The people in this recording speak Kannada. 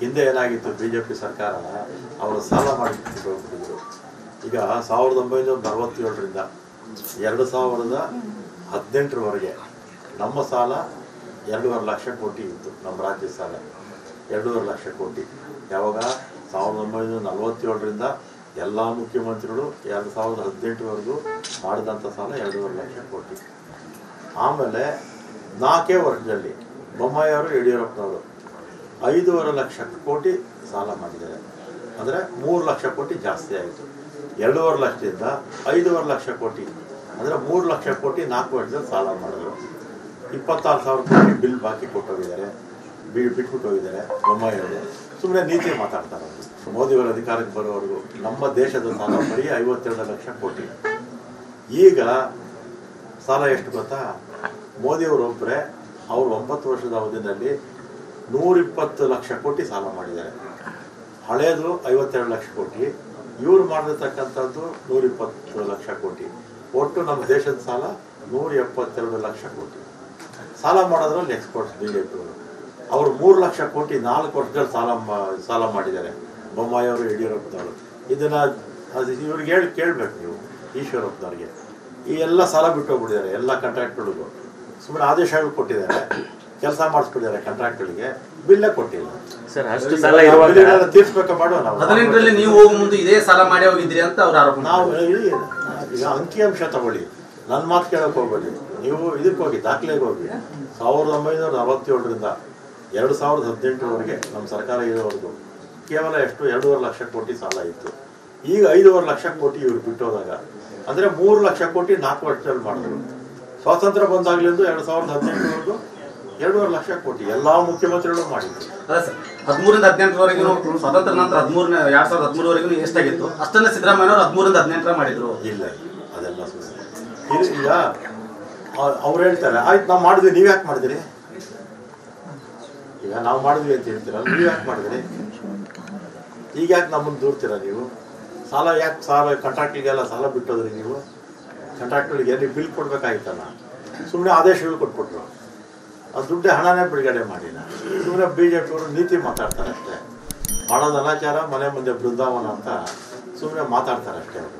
ಹಿಂದೆ ಏನಾಗಿತ್ತು ಬಿ ಜೆ ಪಿ ಸರ್ಕಾರ, ಅವರು ಸಾಲ ಮಾಡಿ ಹೋಗ್ಬಿಟ್ಟಿದ್ರು. ಈಗ ಸಾವಿರದ ಒಂಬೈನೂರ ನಲವತ್ತೇಳರಿಂದ ಎರಡು ಸಾವಿರದ ಹದಿನೆಂಟರವರೆಗೆ ನಮ್ಮ ಸಾಲ ಎರಡೂವರೆ ಲಕ್ಷ ಕೋಟಿ ಇತ್ತು, ನಮ್ಮ ರಾಜ್ಯ ಸಾಲ ಎರಡೂವರೆ ಲಕ್ಷ ಕೋಟಿ. ಯಾವಾಗ? ಸಾವಿರದ ಒಂಬೈನೂರ ನಲವತ್ತೇಳರಿಂದ ಎಲ್ಲ ಮುಖ್ಯಮಂತ್ರಿಗಳು ಎರಡು ಸಾವಿರದ ಹದಿನೆಂಟರವರೆಗೂ ಮಾಡಿದಂಥ ಸಾಲ ಎರಡೂವರೆ ಲಕ್ಷ ಕೋಟಿ. ಆಮೇಲೆ ನಾಲ್ಕೇ ವರ್ಷದಲ್ಲಿ ಬೊಮ್ಮಾಯಿ ಅವರು ಯಡಿಯೂರಪ್ಪನವರು ಐದೂವರೆ ಲಕ್ಷ ಕೋಟಿ ಸಾಲ ಮಾಡಿದ್ದಾರೆ. ಅಂದರೆ ಮೂರು ಲಕ್ಷ ಕೋಟಿ ಜಾಸ್ತಿ ಆಯಿತು. ಎರಡೂವರೆ ಲಕ್ಷದಿಂದ ಐದೂವರೆ ಲಕ್ಷ ಕೋಟಿ, ಅಂದರೆ ಮೂರು ಲಕ್ಷ ಕೋಟಿ ನಾಲ್ಕು ವರ್ಷದಲ್ಲಿ ಸಾಲ ಮಾಡಿದ್ರು. ಇಪ್ಪತ್ತಾರು ಸಾವಿರ ಕೋಟಿ ಬಿಲ್ ಬಾಕಿ ಕೊಟ್ಟೋಗಿದ್ದಾರೆ. ಬಿ ಬಿಟ್ಬಿಟ್ಟೋಗಿದ್ದಾರೆ ಬೊಮ್ಮಾಯಿ ಸುಮ್ಮನೆ ನೀತಿ ಮಾತಾಡ್ತಾರೆ ಮೋದಿಯವರು ಅಧಿಕಾರಕ್ಕೆ ಬರೋವರೆಗೂ ನಮ್ಮ ದೇಶದ ಸಾಲ ಬರೀ ಐವತ್ತೆರಡು ಲಕ್ಷ ಕೋಟಿ. ಈಗ ಸಾಲ ಎಷ್ಟು ಗೊತ್ತಾ? ಮೋದಿಯವರೊಬ್ಬರೇ ಅವರು ಒಂಬತ್ತು ವರ್ಷದ ಅವಧಿನಲ್ಲಿ ನೂರಿಪ್ಪತ್ತು ಲಕ್ಷ ಕೋಟಿ ಸಾಲ ಮಾಡಿದ್ದಾರೆ. ಹಳೇದು ಐವತ್ತೆರಡು ಲಕ್ಷ ಕೋಟಿ, ಇವ್ರು ಮಾಡಿರ್ತಕ್ಕಂಥದ್ದು ನೂರಿಪ್ಪತ್ತು ಲಕ್ಷ ಕೋಟಿ. ಒಟ್ಟು ನಮ್ಮ ದೇಶದ ಸಾಲ ನೂರ ಎಪ್ಪತ್ತೆರಡು ಲಕ್ಷ ಕೋಟಿ. ಸಾಲ ಮಾಡೋದ್ರಲ್ಲಿ ಎಕ್ಸ್ಪೋರ್ಟ್ಸ್ ಬಿ ಜೆ ಪಿಯವರು ಅವರು ಮೂರು ಲಕ್ಷ ಕೋಟಿ, ನಾಲ್ಕು ವರ್ಷದಲ್ಲಿ ಸಾಲ ಸಾಲ ಮಾಡಿದ್ದಾರೆ. ಬೊಮ್ಮಾಯಿಯವರು, ಯಡಿಯೂರಪ್ಪನವರು. ಇದನ್ನು ಇವ್ರಿಗೆ ಹೇಳಿ ಕೇಳಬೇಕು ನೀವು, ಈಶ್ವರಪ್ಪನವ್ರಿಗೆ. ಈ ಎಲ್ಲ ಸಾಲ ಬಿಟ್ಟು ಹೋಗ್ಬಿಟ್ಟಿದ್ದಾರೆ, ಎಲ್ಲ ಕಾಂಟ್ರಾಕ್ಟ್ಗಳಿಗೂ ಸುಮ್ಮನೆ ಆದೇಶಗಳು ಕೊಟ್ಟಿದ್ದಾರೆ ಕೆಲಸ ಮಾಡಿಸ್ಬಿಟ್ಟಿದ್ದಾರೆ ಕಾಂಟ್ರಾಕ್ಟ್ಗಳಿಗೆ ಬಿಲ್ಲೇ ಕೊಟ್ಟಿಲ್ಲ. ಸರ್ ಅಷ್ಟು ಸಾಲ ಇರುವಾಗ ಬಿಲ್ಲೆಲ್ಲ ಮಾಡುವ ನಾವು. ಹದಿನೆಂಟರಲ್ಲಿ ನೀವು ಹೋಗೋ ಮುಂದೆ ಇದೇ ಸಾಲ ಮಾಡಿ ಹೋಗಿದ್ರಿ ಅಂತ ಅವ್ರ ಆರೋಪ ನಾವು ಈಗ ಅಂಕಿಅಂಶ ತಗೊಳ್ಳಿ. ನನ್ನ ಮಾತು ಕೇಳಕ್ ಹೋಗ್ಬೇಡಿ. ನೀವು ಇದಕ್ಕೆ ಹೋಗಿ ದಾಖಲೆಗೆ ಹೋಗಿ. ಸಾವಿರದ ಒಂಬೈನೂರ ನಲವತ್ತೇಳರಿಂದ ಎರಡು ಸಾವಿರದ ಹದಿನೆಂಟರವರೆಗೆ ನಮ್ಮ ಸರ್ಕಾರ ಇರೋವರೆಗೂ ಕೇವಲ ಎಷ್ಟು? ಎರಡೂವರೆ ಲಕ್ಷ ಕೋಟಿ ಸಾಲ ಇತ್ತು. ಈಗ ಐದೂವರೆ ಲಕ್ಷ ಕೋಟಿ ಇವ್ರು ಬಿಟ್ಟೋದಾಗ ಅಂದ್ರೆ ಮೂರು ಲಕ್ಷ ಕೋಟಿ ನಾಲ್ಕು ವರ್ಷದಲ್ಲಿ ಮಾಡಿದ್ರು. ಸ್ವಾತಂತ್ರ್ಯ ಬಂದಾಗ್ಲಿಂದ ಎರಡು ಸಾವಿರದ ಹದಿನೆಂಟರವರೆಗೂ ಎರಡೂವರೆ ಲಕ್ಷ ಕೋಟಿ ಎಲ್ಲಾ ಮುಖ್ಯಮಂತ್ರಿಗಳು ಮಾಡಿದ್ರು. ಸರ್ ಹದಿಮೂರಿಂದ ಹದಿನೆಂಟರವರೆಗೂ ಸ್ವತಂತ್ರ ನಂತರ ಹದಿಮೂರನೇ ಎರಡ್ ಸಾವಿರದ ಹದಿಮೂರವರೆಗೂ ಎಷ್ಟಾಗಿತ್ತು ಅಷ್ಟನ್ನೇ ಸಿದ್ದರಾಮಯ್ಯ ಅವರು ಹದಿಮೂರಿಂದ ಹದಿನೆಂಟರ ಮಾಡಿದ್ರು. ಇಲ್ಲ ಅದೆಲ್ಲ ಇದು ಈಗ ಅವ್ರು ಹೇಳ್ತಾರೆ ಆಯ್ತು ನಾವು ಮಾಡಿದ್ವಿ ನೀವು ಯಾಕೆ ಮಾಡಿದ್ರಿ? ಈಗ ನಾವು ಮಾಡಿದ್ವಿ ಅಂತ ಹೇಳ್ತೀರಾ ನೀವು ಯಾಕೆ ಮಾಡಿದ್ರಿ? ಈಗ ಯಾಕೆ ನಮ್ಮನ್ನು ದೂರ್ತೀರ ನೀವು? ಸಾಲ ಯಾಕೆ ಸಾಲ ಕಾಂಟ್ರಾಕ್ಟಿಗೆಲ್ಲ ಸಾಲ ಬಿಟ್ಟೋದ್ರಿ ನೀವು? ಕಾಂಟ್ರಾಕ್ಟ್ಗಳಿಗೆ ಎಲ್ಲಿ ಬಿಲ್ ಕೊಡ್ಬೇಕಾಗಿತ್ತಲ್ಲ? ಸುಮ್ಮನೆ ಆದೇಶಗಳು ಕೊಟ್ಬಿಟ್ರು. ಆ ದುಡ್ಡು ಹಣನೇ ಬಿಡುಗಡೆ ಮಾಡಿಲ್ಲ ಸುಮ್ಮನೆ ಬಿ ಜೆ ಪಿಯವರು ನೀತಿ ಮಾತಾಡ್ತಾರೆ ಅಷ್ಟೇ. ಮಾಡೋದು ಅನಾಚಾರ ಮನೆ ಮುಂದೆ ಬೃಂದಾವನ ಅಂತ ಸುಮ್ಮನೆ ಮಾತಾಡ್ತಾರೆ ಅಷ್ಟೇ ಅವರು.